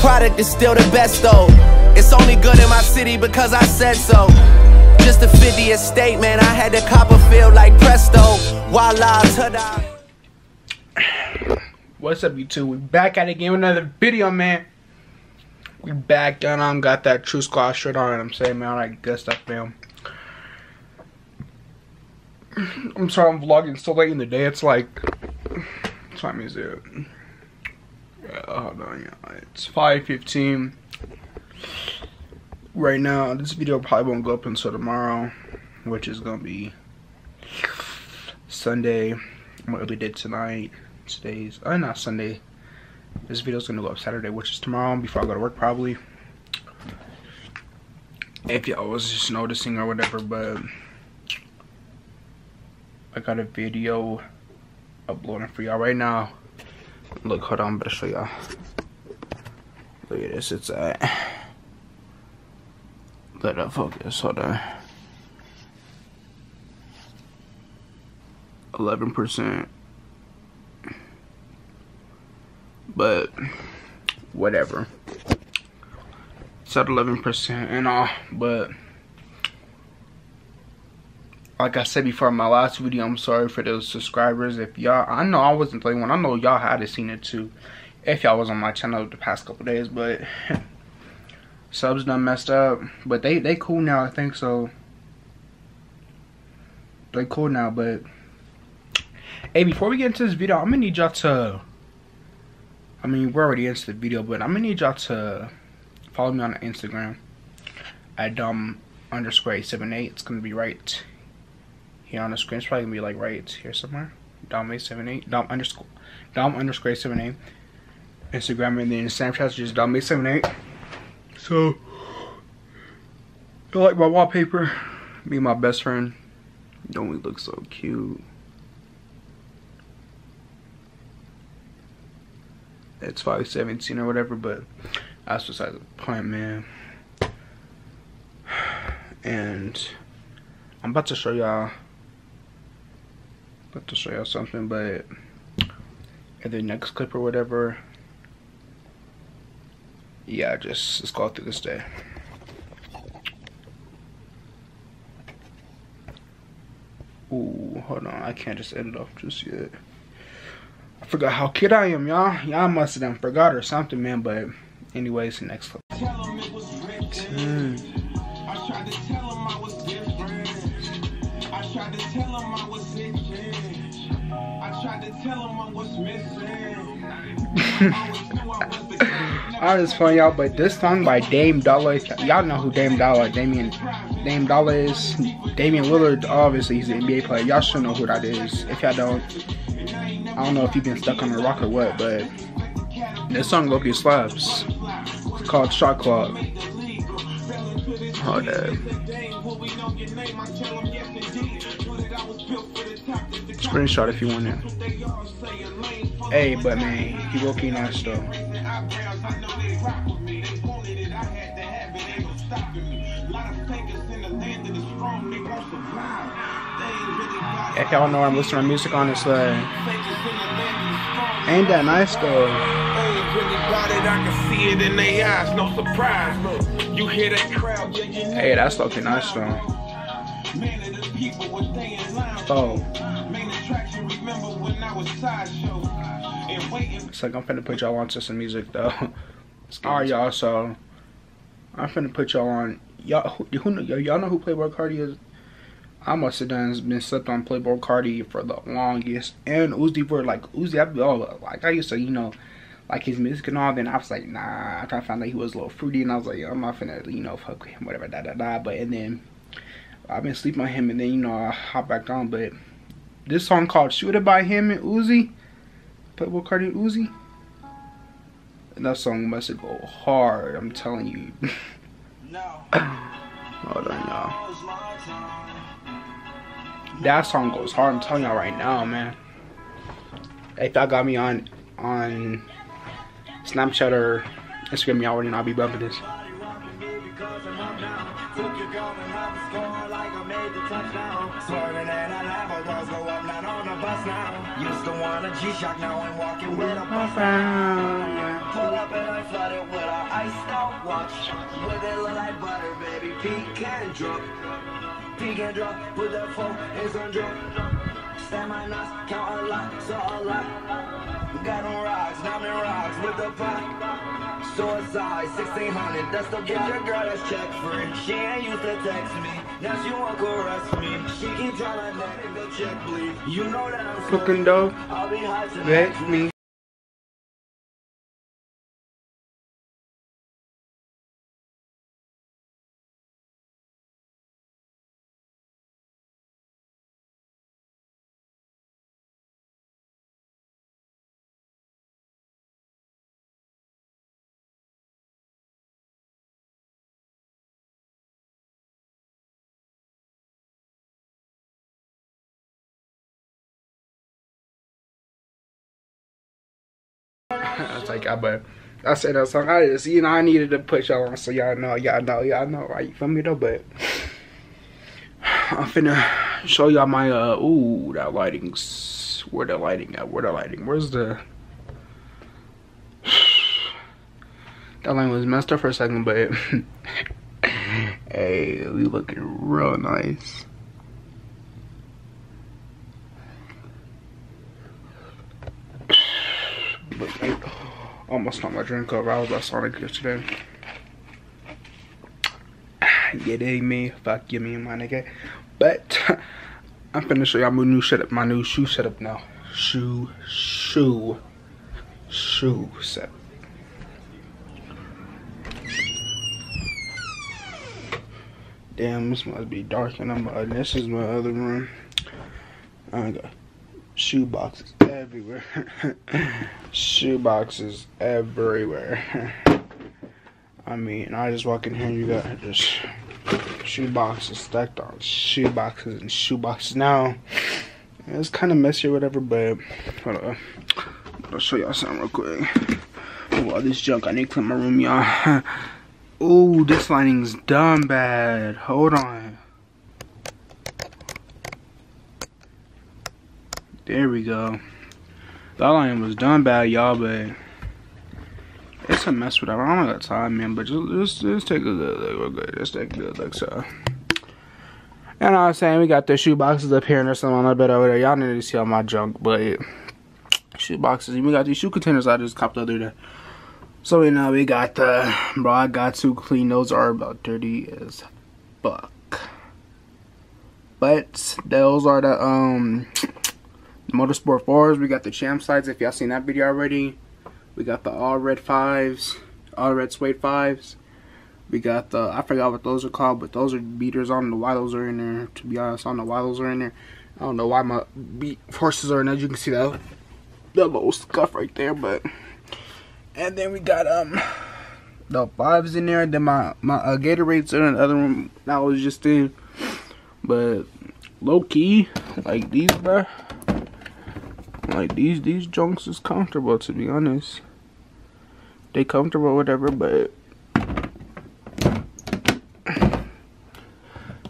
product is still the best though. It's only good in my city because I said so. Just a 50th state, man. I had the Copperfield like presto. Voila, ta-da. What's up, YouTube? We back at it again with another video, man. We back and on, um, got that True Squad shirt on. I'm saying, man, all that good stuff, man. I'm sorry I'm vlogging so late in the day. It's like, time is it? Hold on, yeah. It's 5.15 right now. This video probably won't go up until tomorrow, which is going to be Sunday. What we did tonight. Today's, oh, not Sunday. This video's going to go up Saturday, which is tomorrow before I go to work probably. If y'all was just noticing or whatever, but I got a video uploading for y'all right now. Look, hold on, I'm gonna show y'all. Look at this, it's at. Let it focus, hold on. 11%. But, whatever. It's at 11% and all, but like I said before in my last video, I'm sorry for those subscribers. If y'all, I know I wasn't the only one. I know y'all had seen it too. If y'all was on my channel the past couple days, but subs done messed up. But they they cool now, I think so. They cool now, but hey, before we get into this video, I'm gonna need y'all to. I mean, we're already into the video, but I'm gonna need y'all to follow me on Instagram at Dom underscore 878. It's gonna be right here on the screen. It's probably gonna be like right here somewhere. Dom eight seven. Dom underscore Dom underscore seven eight. Instagram and then Snapchat is just Dom eight seven. So you like my wallpaper? Me and my best friend. Don't we look so cute? It's 517 or whatever, but that's besides the point, man. And I'm about to show y'all about to show y'all something, but in the next clip or whatever, yeah, just let's go through this day. Ooh, hold on, I can't just end it off just yet. I forgot how kid I am, y'all. Y'all must have done forgot or something, man. But anyways, next clip. Mm. I just fun y'all, but this song by Dame Dollar, y'all know who Dame Dollar, Damian, Dame Dollar is. Damian Lillard, obviously he's an NBA player. Y'all should know who that is. If y'all don't, I don't know if you've been stuck on the rock or what, but this song Loki slaps. It's called Shot Club. Hold up. Screenshot if you want it. Hey, but man, he will key nice though. If y'all know I'm listening to music on this, uh, ain't that nice though? Hey, that's looking nice though. Oh. It's like I'm finna put y'all on to some music though. Alright y'all, so I'm finna put y'all on y'all who, who y'all know who Playboi Carti is? I must have done been slept on Playboi Carti for the longest. And Uzi for like Uzi I oh, like I used to, you know, like his music and all, then I was like, nah, I tried to find out he was a little fruity and I was like, I'm not finna, you know, fuck him, whatever, da da da. But and then I've been sleeping on him and then you know I hop back on, but this song called Shoota by him and Uzi. Playboi Carti and Uzi. And that song must go hard, I'm telling you. Hold on, y'all. That song goes hard, I'm telling y'all right now, man. If y'all got me on on Snapchat or Instagram, y'all already know I'll be bumping this. Used to want a G-Shock, now I'm walking with a bus Pull up and I flooded with a ice skull watch But they look like butter, baby. Pecan drunk. Pecan drunk. Put that phone in some drunk. Stand my nuts, count a lot, so a lot. Got them rocks, diamond rocks with the pot. Suicide, 1600, that's the Get your girl that's check free. She ain't used to text me. Now she want caress me. She keep trying to let the check bleed. You know that I'm Cooking dough. I'll be hot to Let me. I was like, I but I said that song. I just, you know, I needed to put y'all on so y'all know, y'all know, y'all know, right? You feel me though? But I'm finna show y'all my uh, ooh, that lighting's where the lighting at? Where the lighting? Where's the? That line was messed up for a second, but hey, we looking real nice. But almost knocked my drink over. I was at Sonic yesterday. Get it, me. Fuck you, me, my nigga. But I'm finna show y'all my new setup, my new shoe setup now. Shoe, shoe, shoe set. Damn, this must be dark and I'm uh, this is my other room. I got shoe boxes everywhere. shoe boxes everywhere. I mean, I just walk in here, you got just shoe boxes stacked on shoe boxes and shoe boxes. Now, it's kind of messy or whatever, but. I'll show y'all something real quick. Oh, all this junk, I need to clean my room, y'all. Ooh, this lining's done bad. Hold on. There we go. That line was done bad, y'all, but it's a mess with that. I don't got time, man, but just, just, just take a good look. Real good. Just take a good look, so. And I was saying? We got the shoe boxes up here and there's some on the bed over there. Y'all need to see all my junk, but shoe boxes. We got these shoe containers I just copped the other day. So you know we got the bro. I got to clean. Those are about dirty as fuck. But those are the um motorsport fours. We got the champ sides. If y'all seen that video already, we got the all red fives, all red suede fives. We got the I forgot what those are called, but those are beaters. I don't know why those are in there. To be honest, I don't know why those are in there. I don't know why my beat horses are in there. You can see that that little scuff right there, but. And then we got um the fives in there. And Then my my uh, Gatorades are in the other room that I was just in. But low key, like these, bro. Like these these junks is comfortable to be honest. They comfortable whatever, but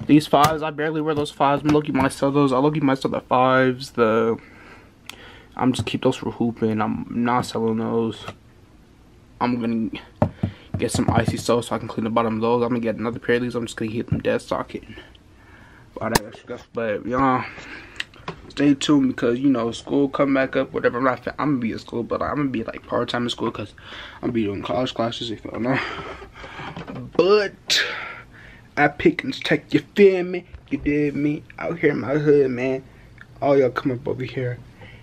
these fives I barely wear those fives. I'm looking myself those. I looking myself the fives. The I'm just keep those for hooping. I'm not selling those. I'm gonna get some icy soap so I can clean the bottom of those. I'm gonna get another pair of these. I'm just gonna keep them dead socket. All that stuff. But y'all stay tuned because you know school come back up, whatever. I'm not I'm gonna be in school, but I'm gonna be like part time in school because I'm gonna be doing college classes if don't know. But I pick and check you feel me? You did me out here in my hood, man. All y'all come up over here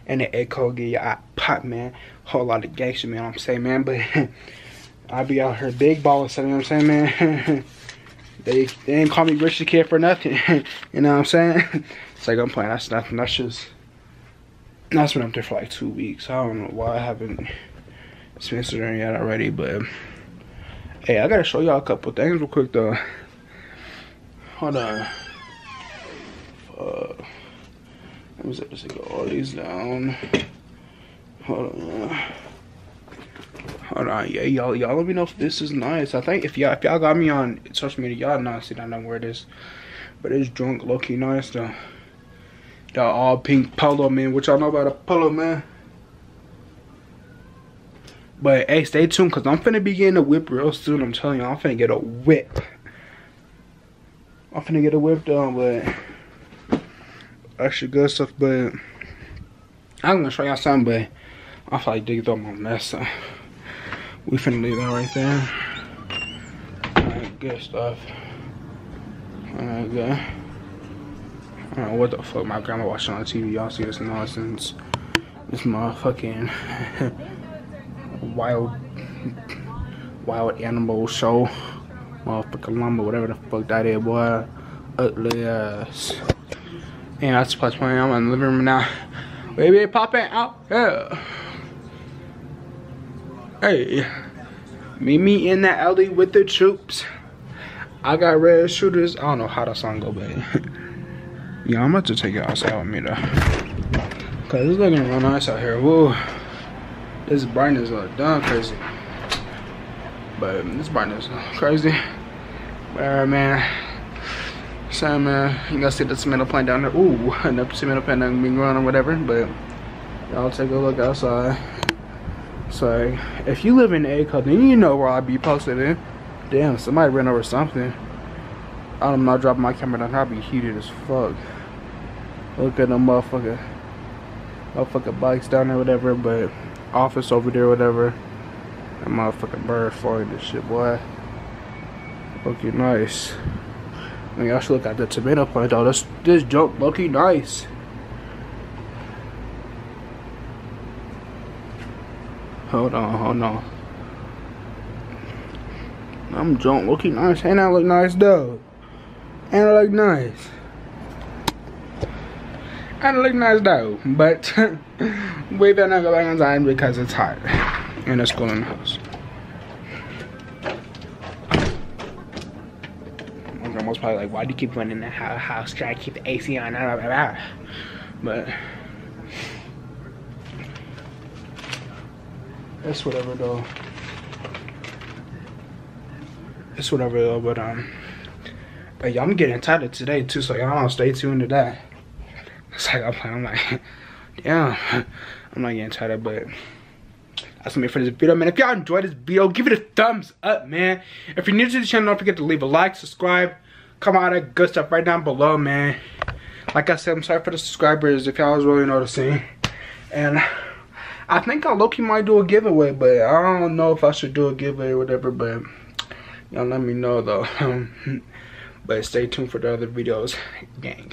and the echo get y'all pop, man whole lot of gangster, man. I'm saying, man, but I be out here big baller, you know what I'm saying, man. they they ain't call me Rich Kid for nothing, you know what I'm saying. It's like I'm playing. That's nothing. That's just that's been up there for like two weeks. I don't know why I haven't it yet already, but hey, I gotta show y'all a couple things real quick though. Hold on. Uh, let me just go all these down. Hold on. Hold on, yeah, y'all, y'all let me know if this is nice. I think if y'all, if y'all got me on social media, y'all not see, I know where it is, but it's drunk, low-key nice though. The all pink polo man, which y'all know about a polo man. But hey, stay tuned because I'm finna be getting a whip real soon. I'm telling you, I'm finna get a whip. I'm finna get a whip done, but actually good stuff. But I'm gonna show y'all something, but I feel like digging through my mess. So we finna leave that right there. Alright, good stuff. Alright, good. Know what the fuck my grandma watching on TV. Y'all see this nonsense. This motherfucking wild wild animal show. Motherfucking lumber, whatever the fuck that is, boy. Ugly ass. And that's plus playing. I'm in the living room now. Baby popping out. Yeah. Hey. Meet me in the alley with the troops. I got red shooters. I don't know how the song go, but yeah, I'm about to take it outside with me though. Cause it's looking real nice out here. Woo. This brightness is done crazy. But this brightness is crazy. But uh, man. So man, uh, you gotta see the tomato plant down there. Ooh, and the tomato plant not be growing or whatever, but y'all take a look outside. So if you live in A then you know where I'll be posted in. Damn, somebody ran over something. I'm not dropping my camera down. I'll be heated as fuck. Look at them motherfucker, motherfucker bikes down there, whatever. But office over there, whatever. That motherfucking bird flying this shit, boy. Looking nice. I mean, y'all should look at the tomato plant though. This this junk looking nice. Hold on, hold on. I'm drunk looking nice. And I look nice though. And it look nice. And it look nice though. But we better not go back inside because it's hot. And it's cool in the house. My grandma's probably like, why do you keep running the house? Try to keep the AC on. But it's whatever though it's whatever though, but um but I'm getting tired today too, so y'all don't stay tuned to that. It's like I'm, I'm like, yeah, I'm not getting tired, but that's me for this video, man. If y'all enjoyed this video, give it a thumbs up, man. If you're new to the channel, don't forget to leave a like, subscribe, comment out that good stuff right down below, man. Like I said, I'm sorry for the subscribers if y'all was really noticing. And I think I low-key might do a giveaway, but I don't know if I should do a giveaway or whatever, but y'all let me know though but stay tuned for the other videos gang